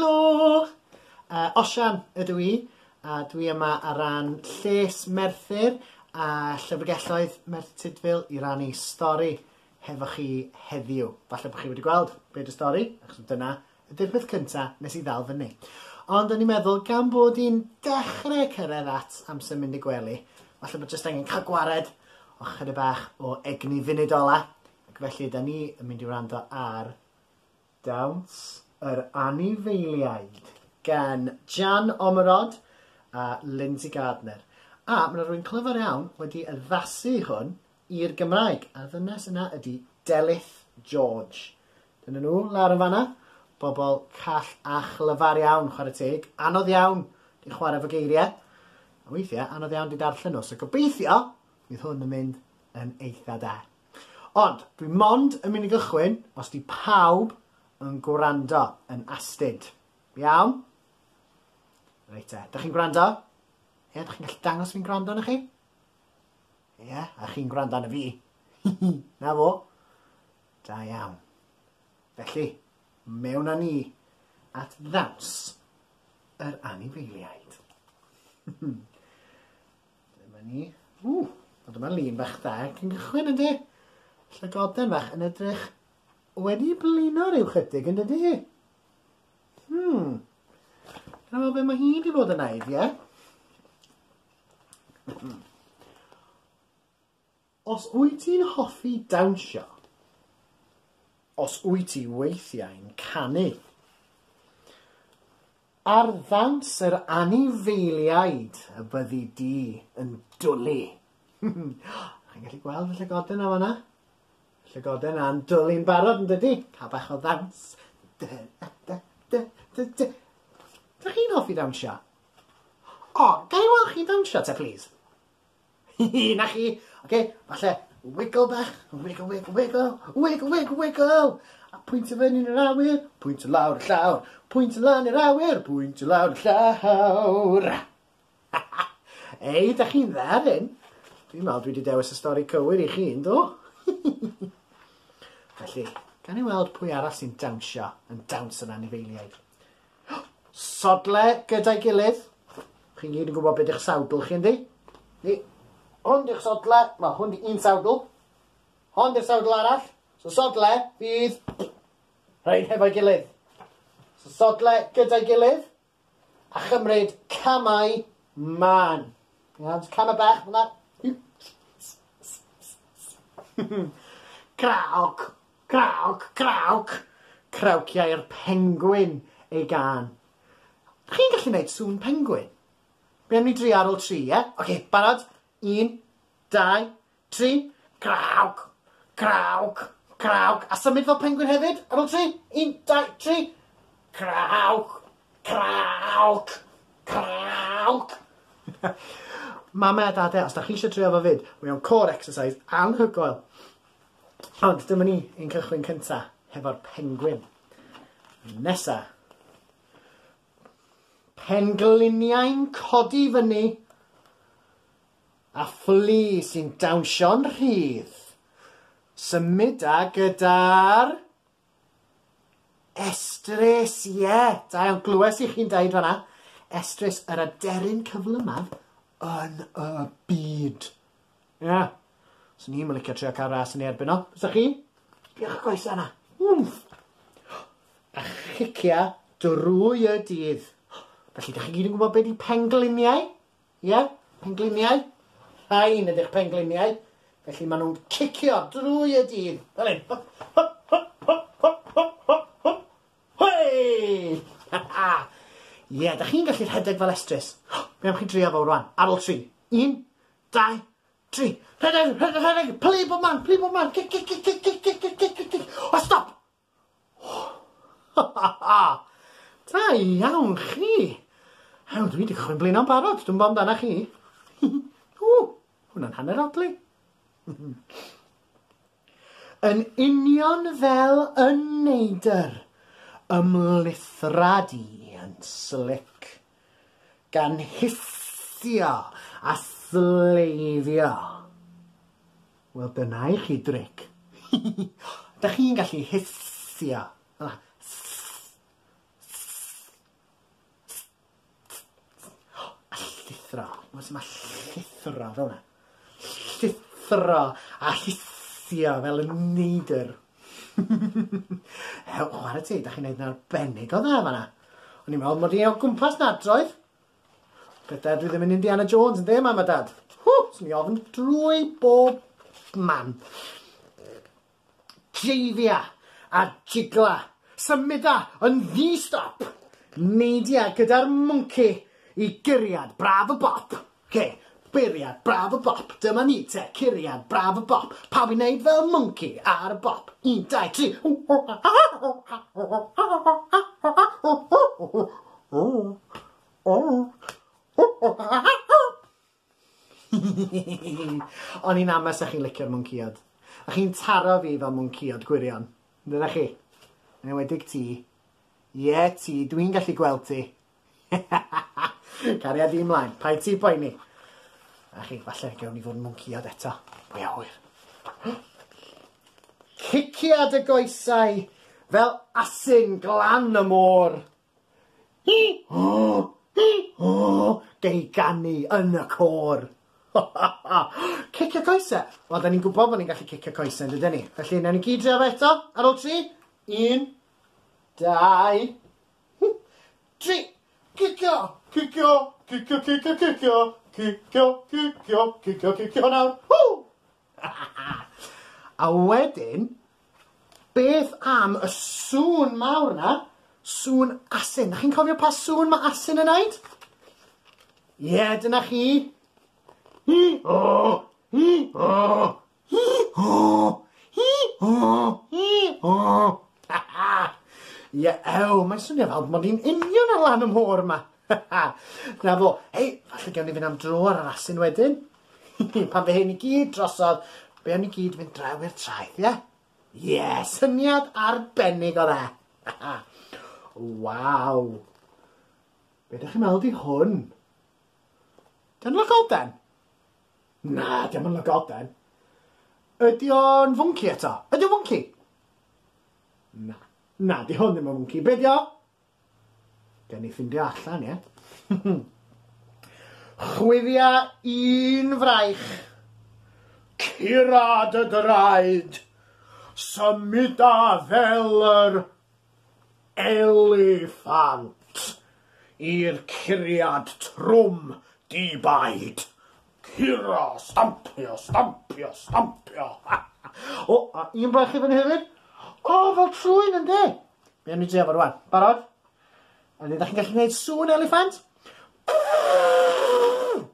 Helo! Uh, Osian ydw i, a dwi yma ar ran Lles Merthyr a Llyfrgelloedd Merth Tudfil i rannu stori hefo chi heddiw. Falle bod chi wedi gweld beth y stori, achos dyna ydy'r peth cyntaf nes i ddal fyny. Ond o'n i'n meddwl, gan bod i'n dechrau cyrraedd at amser mynd i gwely, falle bod jyst angen cael gwared o chydig bach o egni funud ola. Ac felly, da ni yn mynd i wrando ar Downs yr anifeiliaid gan Jan Omerod a Lindsay Gardner. A mae yna rhywun clyfar iawn wedi addasu hwn i'r Gymraeg. A ddynes yna ydy Delith George. Dyna nhw, lawr yn fanna. Bobl call a chlyfar iawn, chwarae teg. Anodd iawn di chwarae fy geiriau. A weithiau, anodd iawn di darllen nhw. So gobeithio, bydd hwn yn mynd yn eitha da. Ond, dwi mond yn mynd i gychwyn os di pawb yn gwrando yn astid. Iawn? Reit e. Da chi'n gwrando? Ie, da chi'n gallu dangos fi'n gwrando na chi? Ie, a chi'n gwrando na fi. na fo. Da iawn. Felly, mewn â ni at ddaws yr anifeiliaid. Dyma ni. Ww, dyma lun bach da. Cyn gychwyn ydy? Llygoden bach yn edrych wedi blino rhyw chydig yn dydy. Hmm. Dyna fel be mae hi wedi bod yn neud, ie? Hmm. Os wyt ti'n hoffi dawnsio, os wyt ti weithiau'n canu, ar ddawns yr anifeiliaid y byddi di yn dwlu. Chi'n gallu gweld y llygodyn o fanna? Llygoden a'n dwlu'n barod yn dydi? Ca bach o ddawns. Dych chi'n hoffi dawnsio? O, gael weld chi dawnsio te, please? Na chi. Oce, okay, falle wiggle bach. Wiggle, wiggle, wiggle. Wiggle, wiggle, wiggle. A pwynt y fyny yn yr awyr. Pwynt y lawr y llawr. Pwynt y lan i'r awyr. Pwynt y lawr y llawr. Ei, da chi'n dda. Dwi'n meddwl dwi wedi dewis y stori cywir i chi, ynddo? Felly, gan i weld pwy arall sy'n dawnsio yn dawns yn anifeiliaid. Sodle gyda'i gilydd. Chi'n gyd yn gwybod beth yw'ch sawdl chi'n di? Ni, hwn di'ch sodle, wel hwn di un sawdl. Hwn di'r sawdl arall. So sodle fydd rhaid hefo'i gilydd. So sodle gyda'i gilydd. A chymryd camau man. Iawn, camau bach, hwnna. Craog. Crawc, crawc. Crawciau'r pengwyn ei gan. Chi'n gallu gwneud sŵn pengwyn? Be am ni dri ar ôl tri, ie? Yeah? Oce, okay, barod? Un, dau, tri. Crawc, crawc, crawc. A symud fel pengwyn hefyd? Ar ôl tri? Un, dau, tri. Crawc, crawc, crawc. Mame a dade, os da chi eisiau trio fo fyd, mae o'n core exercise anhygoel. Ond dyma ni ein cychwyn cynta hefo'r pengwyn. Nesa. Pengliniau'n codi fyny a fflu sy'n dawnsio'n rhydd. Symud a gyda'r estrus, ie. Yeah. Da iawn, glwes i chi'n dweud fanna. Estrus yr aderyn cyflymaf yn y byd. Ie. Yeah. Swn i'n mylicio trio cael ras yn ei erbyn o. Fysa chi? Diolch y goesa yna. Wmff! A chicia drwy y dydd. Felly, da chi gyd yn gwybod beth i pengliniau? Ie? Yeah? Pengliniau? Rhain ydych pengliniau. Felly, maen nhw'n cicio drwy y dydd. Fel hyn. Hei! Ie, yeah, da chi'n gallu rhedeg fel estrus. am chi drio fo rwan. Ar ôl tri. Un, dau, tri. Rhedeg, rhedeg, rhedeg. Pli bob man, pli bob man. Cic, cic, cic, cic, cic, cic, cic, cic, cic, cic. O, stop! Da iawn chi. Ew, dwi wedi chwyn blin o'n barod. Dwi'n bod amdana chi. Ww, hwnna'n hanner odli. yn union fel y neidr, ymlithradu yn slic, gan hithio a sleiddio. Wel, dyna i chi dric. da chi'n gallu hisio. Yna. A llithro. Mae'n ma llithro fel yna. Llithro a hisio fel y neidr. Hew, o, ti, da chi'n neud yn arbennig o dda fanna. O'n i'n meddwl mod i o gwmpas nadroedd. Gyda, dwi ddim yn Indiana Jones yn ddim am y dad. Hw, swn i ofyn drwy bob man. Jeifia a jigla. Symuda yn ddi-stop. Neidia gyda'r mwnci i guriad braf y bop. Okay. Buriad, braf y bop, dyma ni te, curiad, braf y bop, pawb i wneud fel mwnci ar y bop, un, dau, tri. O'n i'n ames chi'n licio'r mwnciad. A chi'n taro fi fel mwnciad gwirion. Dyna chi. Yn enwedig ti. Ie, yeah, ti. Dwi'n gallu gweld ti. Cariad i mlaen. Pai ti poeni. A chi, falle gewn ni fod yn mwnciad eto. Pwy awyr. Ciciad y goesau fel asyn glan y môr. Hi! Hi! Gei ganu yn y cor. cicio coesau. Wel, da ni'n gwybod bod ni'n gallu cicio coesau, yn dydyn ni. Felly, na ni gyd dref eto, ar ôl tri. Un, dau, tri. Cicio, cicio, cicio, cicio, cicio, cicio, cicio, cicio, cicio nawr. Hw! A wedyn, beth am y sŵn mawr na? Sŵn asyn. Da chi'n cofio pa sŵn mae asyn yn neud? Ie, yeah, dyna chi. Ie, ew, mae'n swnio fel mod i'n union ar lan ym mhôr yma. Na fo, hei, falle gawn ni fynd am dro ar yr asyn wedyn. Pan fe hyn i gyd drosodd, be o'n i gyd fynd draw i'r traeth, ie? Ie, yeah, syniad arbennig o dda. Waw. Be ydych chi'n meddwl di hwn? Dyna'r golden? Na, diolch yn lygoden. Ydy o'n fwnci eto? Ydy o'n fwnci? Na. Na, di hwn ddim yn fwnci. Be di o? Gen i ffindio allan, ie. Chwyddia un fraich. Curad y draed. Symuda fel yr eliffant i'r curiad trwm dibaid. Hira, stampio, stampio, stampio. o, a un bach i fyny hefyd. O, fel trwy'n ynddi. Fe ni drefo rwan. Barod? A ni da chi'n gallu gwneud sŵn elefant?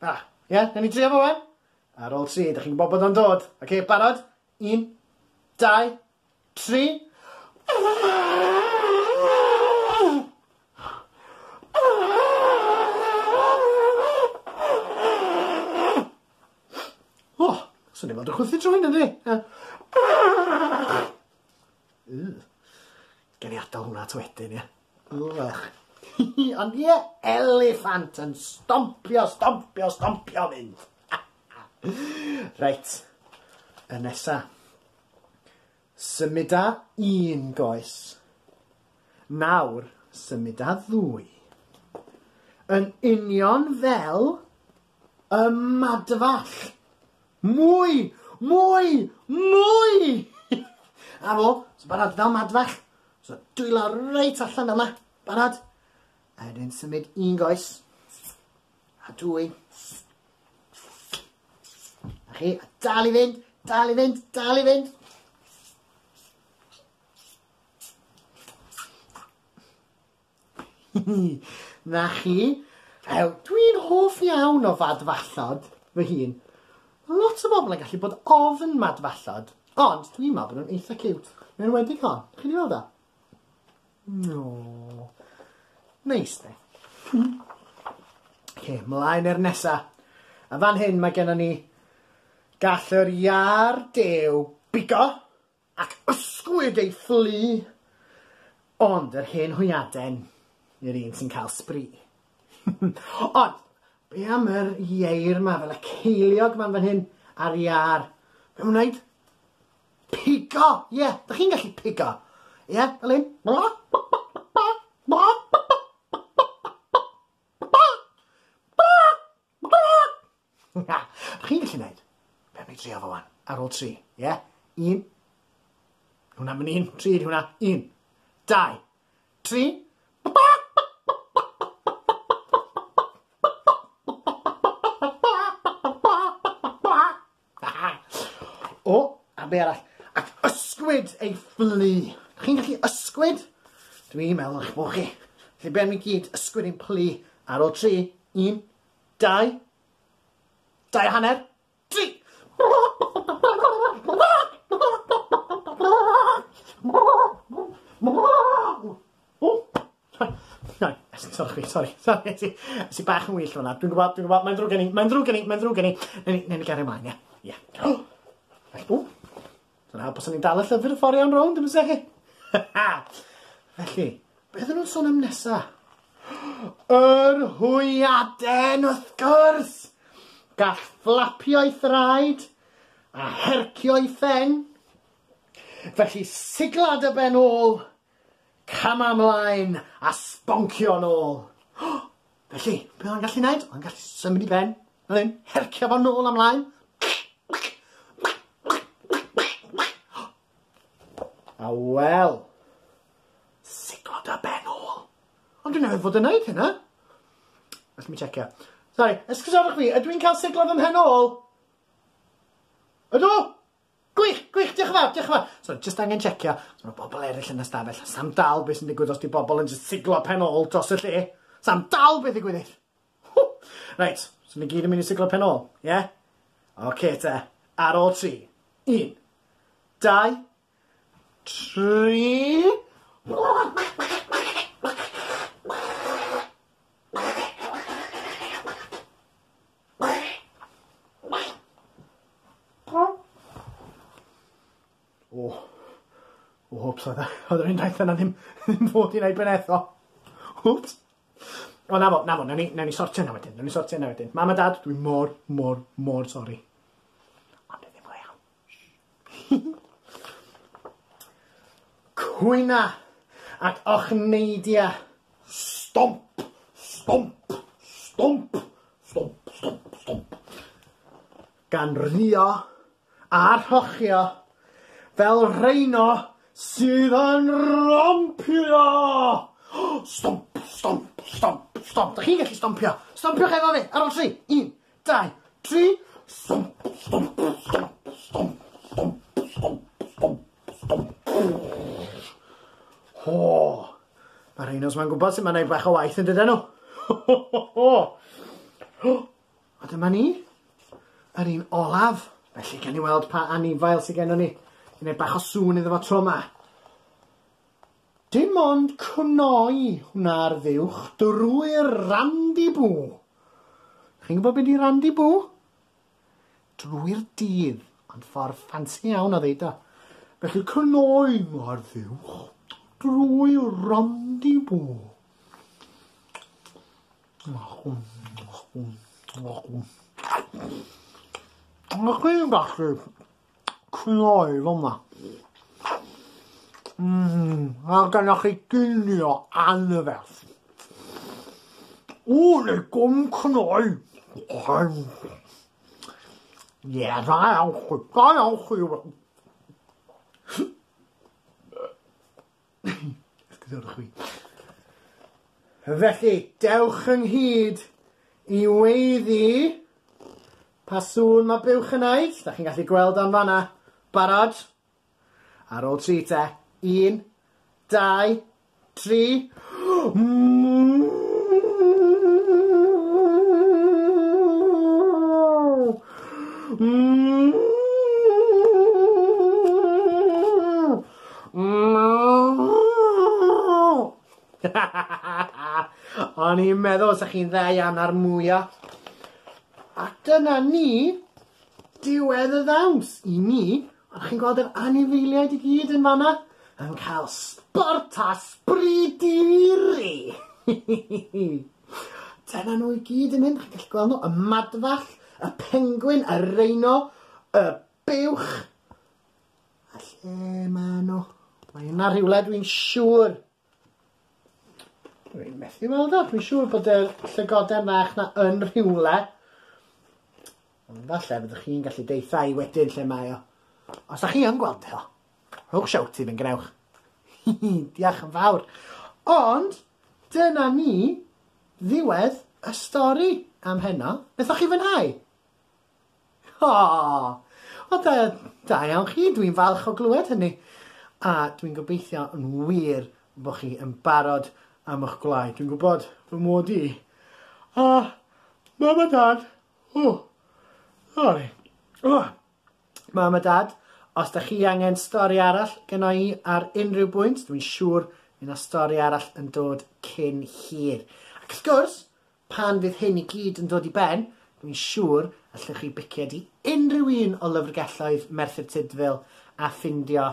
A, ie, yeah, ni drefo rwan. Ar ôl tri, da chi'n gwybod bod o'n dod. Oce, okay, barod? Un, dau, tri. Swn i'n fawr dychwythu trwy hyn, ynddi? Gen i adael hwnna to wedyn, ie. Wach. Ond ie, elefant yn stompio, stompio, stompio mynd. Reit, y nesa. Symud a un goes. Nawr, symud a ddwy. Yn union fel y madfall. Mwy! Mwy! Mwy! a fo, so barod fel madfach. So dwylo reit allan yma. Barod. A wedyn symud un goes. A dwy. A chi, a dal i fynd, dal i fynd, dal i fynd. Na chi, Ew, dwi'n hoff iawn o fadfallod fy hun lot o bobl yn gallu bod ofn madfallod, ond dwi'n meddwl bod nhw'n eitha cute. Yn wedi hon, chi'n ei weld o? No. Neis, nice, ne? okay, mlaen i'r nesa. A fan hyn mae gennym ni gall yr iar dew bigo ac ysgwyd ei fflu, ond yr hen hwyaden yw'r un sy'n cael sbri. ond, Be am yr ieir yma, fel y ceiliog ma'n fan hyn ar iar? Be wneud? Pigo! Ie, yeah, da chi'n gallu pigo. Ie, yeah, fel hyn. Na, chi'n gallu gwneud? Be am ni trio fo wan? Ar ôl tri, ie? Yeah? Un. Hwna mynd un, tri di hwnna. Un, dau, tri, be arall. Ac ysgwyd ei fflu. Chi'n gallu ysgwyd? Dwi'n meddwl eich bod chi. Felly be am i gyd ysgwyd ein plu ar ôl tri. Un, dau, dau a hanner, tri. Sorry, sorry, sorry. Si bach yn wyll fyna. Dwi'n gwybod, dwi'n gwybod. Mae'n drwg gen i, mae'n drwg gen i, mae'n drwg gen i. Nen ni gario ymlaen, ie. Ie. Oh! Dyna hap os o'n i'n dal y llyfr y ffordd iawn rownd, yn sechi. Felly, beth nhw'n sôn am nesa? Yr hwyaden, wrth gwrs! Gall flapio'i thraed a hercio i ffen. Felly, siglad y ben ôl, cam amlaen a sboncio'n ôl. Felly, beth o'n gallu gwneud? O'n gallu symud i ben, a ddim hercio fo'n ôl amlaen. A wel, sigod y ben ôl. Ond dwi'n meddwl fod yn neud hynna. Felly mi checio. Sorry, ysgysodwch fi, ydw i'n cael siglo ym mhen ôl? Ydw? Gwych, gwych, diolch yn fawr, diolch yn fawr. So, just angen checio. So, mae bobl eraill yn ystafell. Sam dal beth sy'n digwydd os di bobl yn just siglo pen ôl dros y lle. Sam dal beth ddigwyddith. Reit, so ni gyd yn mynd i siglo pen ôl, ie? Yeah? Oce okay, te, ar ôl tri. Un, dau, tri. O, o, hwps, oedd yr un daith yna ddim, ddim fod i wneud beneth o. Hwps. O, na fo, na fo, na ni, na ni sortio yna wedyn, na ni sortio yna wedyn. Mam a dad, dwi mor, mor, mor sori. gwyna ac ochneidia. Stomp, stomp, stomp, stomp, stomp, stomp. Gan rio a rhochio fel reino sydd yn rompio. Stomp, stomp, stomp, stomp. Da chi'n gallu stompio. Stompiwch efo fi ar ôl tri. Un, dau, tri. Stomp, stomp, stomp, stomp, stomp, stomp, stomp, stomp. Ho! Mae rhain os mae'n gwybod sut mae'n neud bach o waith yn dydyn nhw. Ho, ho, ho! A dyma ni. Yr un olaf. Felly gen i weld pa anifail sydd gennym ni. I wneud bach o sŵn iddo fo tro yma. Dim ond cwnoi hwnna'r ddiwch drwy'r randi bw. Chi'n gwybod beth di randibw? Drwy'r dydd, ond ffordd ffansi iawn o ddeud o. Felly cnoi hwnna'r ddiwch 就是我有男的啵怎么哄怎么哄怎么哄怎可以把媳妇了嘛嗯我感觉还真的安俺的哦我的个乖乖哎呦你咋样会咋样会吧 ddod chi. Felly, dewch ynghyd i weiddi pa sŵn mae bywch yn neud. Da chi'n gallu gweld am fanna. Barod? Ar ôl tri te. Un, dau, tri. Mm. O'n i'n meddwl os chi'n dda iawn ar mwya. A dyna ni, diwedd y ddawns i ni. Ond chi'n gweld yr anifeiliaid i gyd yn fanna? Yn cael sport a sbryd i ri. Dyna nhw i gyd yn mynd. Chi'n gallu gweld nhw y madfall, y pengwyn, y reino, y buwch. A lle maen nhw? Mae yna rhywle dwi'n siŵr. Dwi'n methu weld o. Dwi'n siŵr bod y llygodau mach na yn rhywle. Ond falle byddwch chi'n gallu deitha i wedyn lle mae o. Os da chi yn gweld o, rhowch siawt i fy'n gnewch. Diolch yn fawr. Ond, dyna ni ddiwedd y stori am heno. Beth chi fynhau? O, o da, da iawn chi, dwi'n falch o glywed hynny. A dwi'n gobeithio yn wir bod chi yn barod am eich gwlau. Dwi'n gwybod fy mod i. A mam a dad, o, sori, o, mam a dad, os da chi angen stori arall gyno i ar unrhyw bwynt, dwi'n siŵr yna stori arall yn dod cyn hir. Ac wrth gwrs, pan fydd hyn i gyd yn dod i ben, dwi'n siŵr allwch chi biciad i unrhyw un o lyfrgelloedd Merthyr Tydfil a ffindio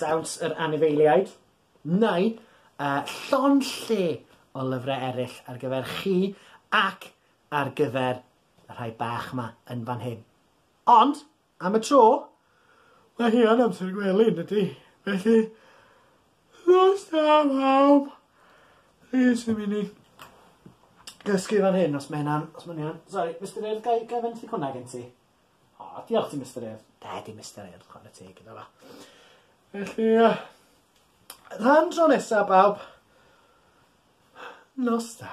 Dawns yr Anifeiliaid, neu uh, llon lle o lyfrau eraill ar gyfer chi ac ar gyfer y rhai bach yma yn fan hyn. Ond, am y tro, mae hi yn amser gwely ydy. Felly, ddos da pawb. Rhys yn mynd i gysgu fan hyn os mae hynna'n... Os mae hynna'n... Sorry, Mr Air, gai, gai fynd i hwnna gen ti? O, diolch ti, Mr Air. Da, di Mr Eil, chwan y teg gyda fa. Felly, uh, Rhan tro nesaf, bawb. Nos da.